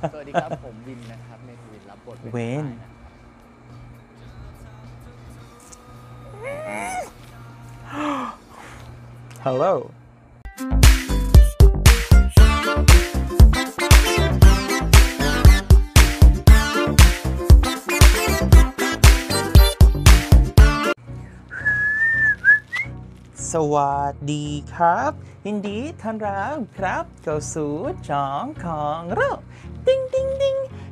สวัสดีครับ ผมวินนะครับเมทวินรับบทเป็นเวนชายนะครับ Hello. s วัสดีครับ ยินดีต้อนรับครับเข้าสู่ช่องของเราติ๊งติ๊งติ๊ง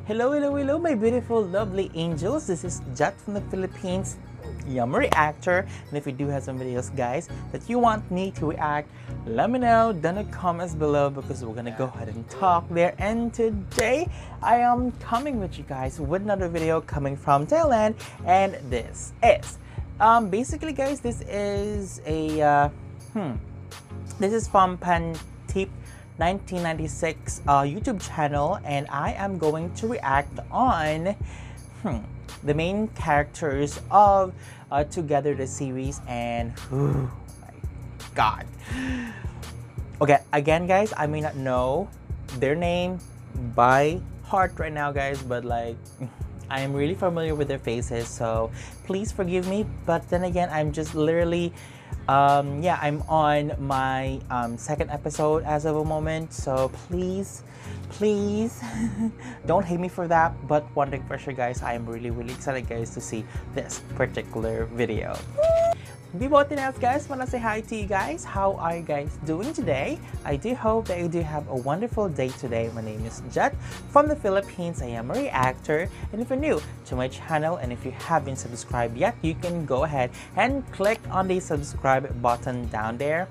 Hello hello hello my beautiful lovely angels. This is Jet from the Philippines Yum Actor. and if you do have some videos guys that you want me to react let me know down in the comments below because we're gonna go ahead and talk there. And today I am coming with you guys with another video coming from Thailand. And this is um basically guys this is a uh, hmm this is from Pantip 1996 uh, YouTube channel and I am going to react on hmm, the main characters of uh, 2gether the series and oh my god. Okay, again guys, I may not know their name by heart right now guys, but like I am really familiar with their faces, so please forgive me. But then again, I'm just literally, um, yeah, I'm on my um, second episode as of a moment, so please, please don't hate me for that. But one sure, guys, I am really, really excited, guys, to see this particular video. Anything else, guys, wanna say hi to you guys. How are you guys doing today? I do hope that you do have a wonderful day today. My name is Jet from the Philippines. I am a reactor, and if you're new to my channel and if you haven't subscribed yet, you can go ahead and click on the subscribe button down there.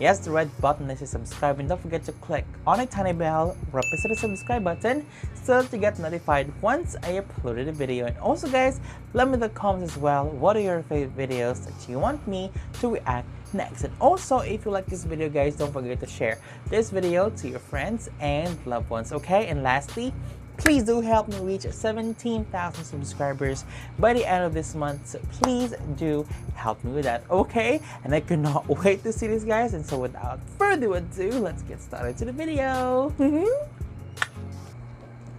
Yes, the red button that says subscribe and don't forget to click on a tiny bell represent the subscribe button so that you get notified once I uploaded a video. And also guys, let me in the comments as well, what are your favorite videos that you want me to react next. And also, if you like this video guys, don't forget to share this video to your friends and loved ones, okay? And lastly, Please do help me reach 17,000 subscribers by the end of this month. So please do help me with that, okay? And I cannot wait to see these guys. And so without further ado, let's get started to the video.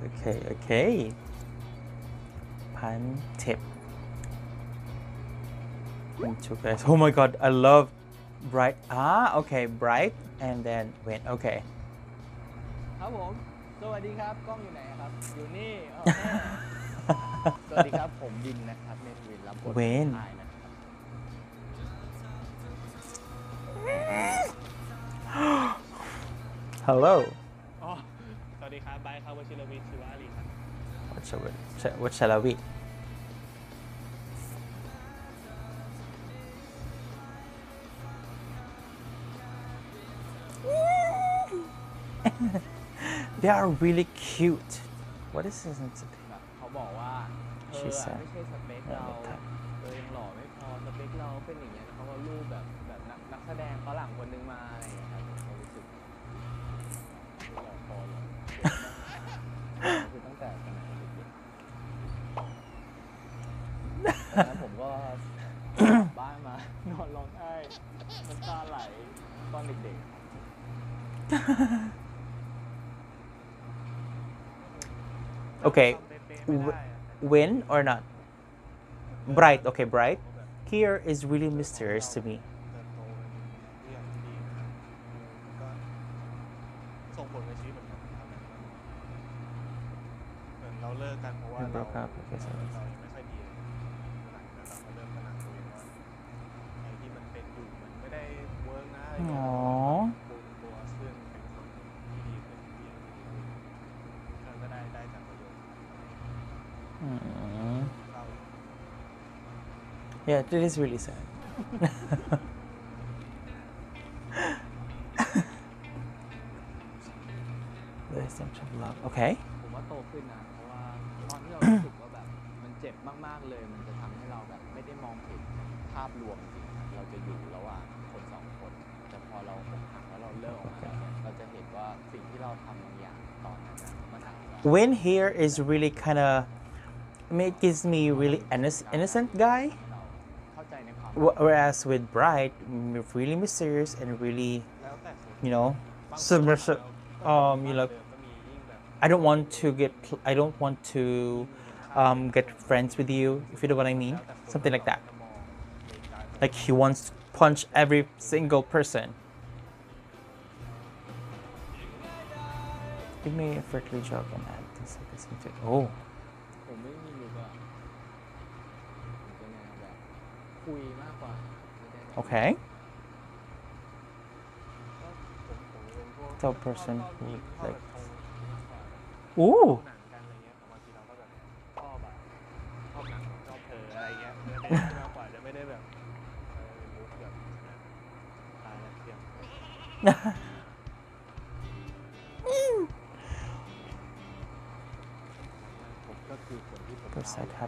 okay, okay. Pan tip. Into. Oh my god, I love bright. Ah, okay, bright and then win. Okay. How long? สวัสดีครับ กล้องอยู่ไหนครับ อยู่นี่เอาแน่สวัสดีครับ ผมวินนะครับเมทวินรับบทเวน ชายนะครับ Hello. อ๋อสวัสดีครับไบร์ทครับวชิรวิทย์ศิวารีครับ What shall we? sh- What shall we? they are really cute. What is this? แบบเขาบอกว่าเธอ She อะ said ไม่ใช่สเปคเราเธอยังหล่อไม่พอสเปคเราเป็นอย่างเงี้ยแล้วเขาก็รูปแบบแบบนักนักแสดงฝรั่งคนนึงมาอะไรอย่างเงี้ยครับเขารู้สึกหล่อพอเลยคือตั้งแต่สมัยเด็กๆตอนนั้นผมก็กลับบ้านมานอนร้องไห้น้ำตาไหลตอนเด็กๆ Okay, w win or not? Bright, okay, bright. Here is really mysterious to me. We broke up. Okay, so Yeah, it is really sad. There's some tough love. Okay. Win hair is really kind of, it gives me really innocent guy whereas with Bright, really mysterious and really, you know, submersible. Um, you know, I don't want to get. I don't want to um, get friends with you. If you know what I mean, something like that. Like he wants to punch every single person. Give me a friendly joke on that. Oh. คุยมากกว่าไม่ได้แบบ okay ก็ผมผมเป็นพวก Tell person ชอบ who ยิงชอบ like แบบชงมากกว่า ooh หนังกันอะไรเงี้ยแต่บางทีเราก็แบบชอบแบบชอบหนังชอบเธออะไรเงี้ยเนื้อเรื่องมากกว่าจะไม่ได้แบบเออมุกแบบนั้นตายแล้วเทียม ผมก็คือคนที่ผม First that เ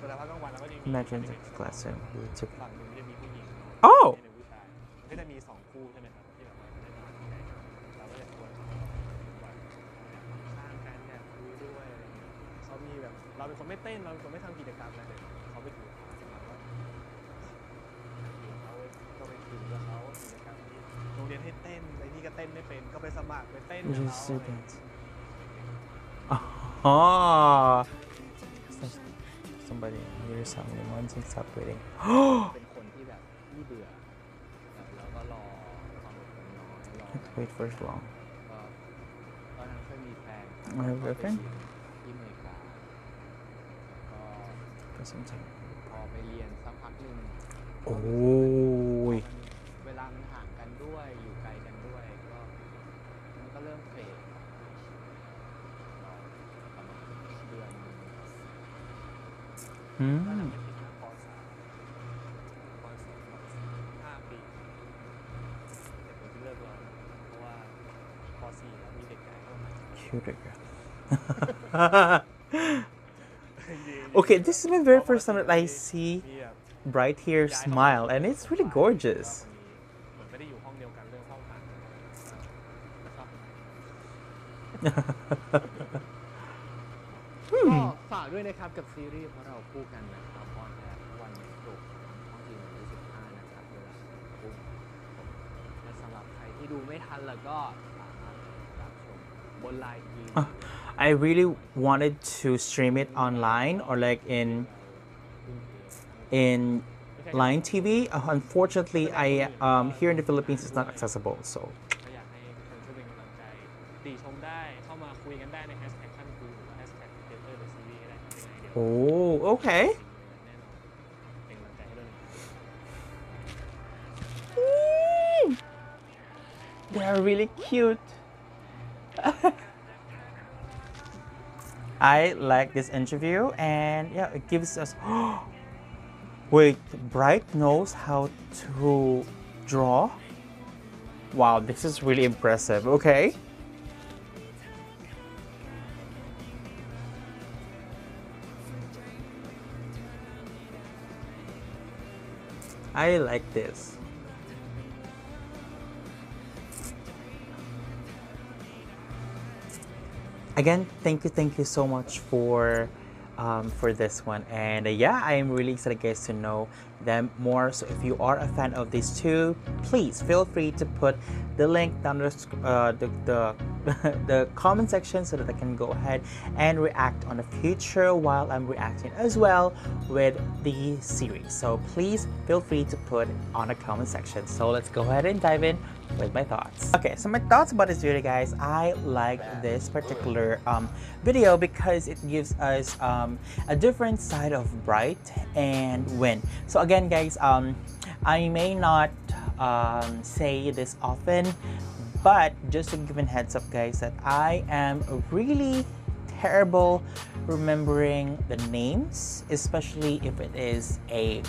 เวลาพักกลางวันเราก็จะมี imagine the classroom who took ฝั่งหนึ่งจะมีผู้หญิง Oh ฝั่งหนึ่งผู้ชายมันก็จะมีสองคู่ใช่ไหมครับที่แบบว่าจะได้นอนใกล้กันเราก็จะชวนเขาแบบข้างกันอยากคุยด้วยอะไรเงี้ยเขามีแบบเราเป็นคนไม่เต้นเราเป็นคนไม่ทำกิจกรรมอะไรเลยเขาไปถือขาเราก็ถือเขาก็ไปถือกับเขากิจกรรมที่โรงเรียนให้เต้นไอ้นี่ก็เต้นไม่เป็นก็ไปสมัครไปเต้น which กับ is เขาอะ somebody hear something once and stop waiting เป็นคนที่แบบไม่เบื่อแต่แล้วก็รอความอดทนน้อยรอ Can't wait for so long ก็ตอนนั้นเคยมีแฟน My ก็ไป girlfriend? เรียนที่อเมริกาแล้วก็ for some time พอไปเรียนสักพักหนึ่ง โอ้ย Mm. okay, this is my very first time that I see Bright here smile, and it's really gorgeous. I really wanted to stream it online or like in in LINE TV. Unfortunately, I um, here in the Philippines it's not accessible. So. Oh, okay. Mm. They are really cute. I like this interview and yeah, it gives us... Wait, Bright knows how to draw? Wow, this is really impressive. Okay. I like this. again thank you thank you so much for um, for this one. And uh, yeah i am really excited guys to know them more. So if you are a fan of these two please feel free to put the link down the, uh, the, the, the comment section so that i can go ahead and react on the future while i'm reacting as well with the series. So please feel free to put on the comment section. So let's go ahead and dive in with my thoughts. Okay, so my thoughts about this video, guys. I like this particular um, video because it gives us um, a different side of Bright and Win. So again, guys, um, I may not um, say this often, but just to give a heads up, guys, that I am really terrible remembering the names, especially if it is a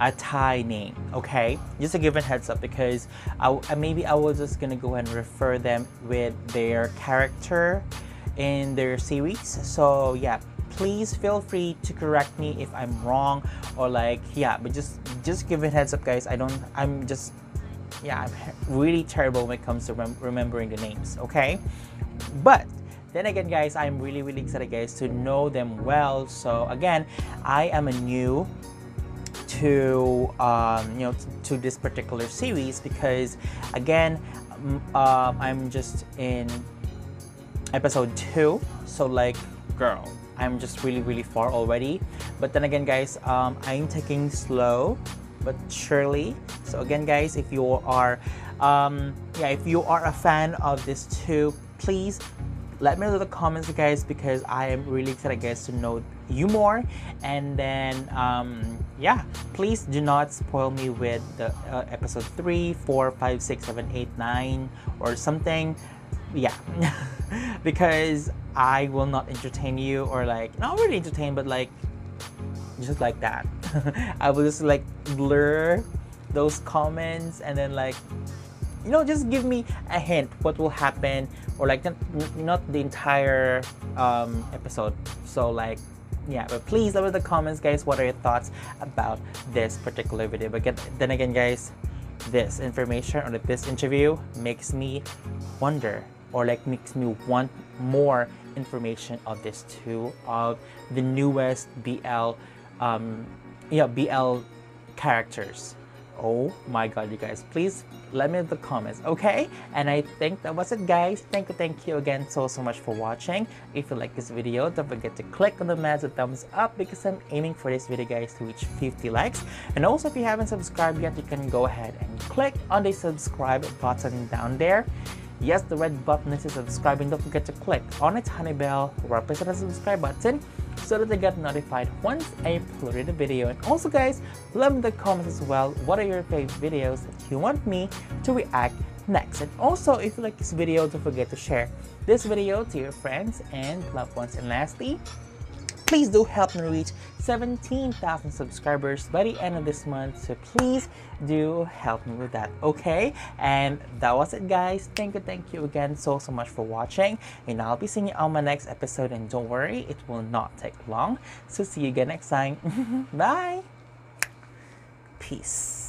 a Thai name. Okay, just to give a heads up because I, maybe I was just gonna go ahead and refer them with their character in their series. So yeah, please feel free to correct me if I'm wrong or like yeah, but just just give a heads up, guys. I don't. I'm just yeah, I'm really terrible when it comes to rem- remembering the names. Okay, but then again, guys, I'm really really excited, guys, to know them well. So again, I am a new to um, you know to this particular series because again um, uh, I'm just in episode two so like girl. I'm just really really far already. But then again guys um, I'm taking slow but surely. So again guys if you are um, yeah if you are a fan of this too please let me know in the comments guys because I am really excited guys to know you more. And then um, yeah please do not spoil me with the uh, episode 3 4 5 6 7 8 9 or something. Yeah. Because I will not entertain you or like not really entertain but like just like that. I will just like blur those comments and then like you know just give me a hint what will happen or like not, not the entire um, episode. So like yeah but please leave in the comments guys. What are your thoughts about this particular video? But get, then again guys this information or this interview makes me wonder or like makes me want more information of this too of the newest BL um yeah BL characters oh my god you guys please let me in the comments okay? And i think that was it guys. Thank you thank you again so so much for watching. If you like this video don't forget to click on the massive thumbs up because i'm aiming for this video guys to reach 50 likes. And also if you haven't subscribed yet you can go ahead and click on the subscribe button down there. Yes, the red button is subscribing. Don't forget to click on its honey bell, represent the subscribe button, so that they get notified once I uploaded a video. And also, guys, let me in the comments as well. What are your favorite videos that you want me to react next? And also, if you like this video, don't forget to share this video to your friends and loved ones. And lastly, please do help me reach 17,000 subscribers by the end of this month. So please do help me with that, okay? And that was it, guys. Thank you, thank you again so, so much for watching. And I'll be seeing you on my next episode. And don't worry, it will not take long. So see you again next time. Bye. Peace.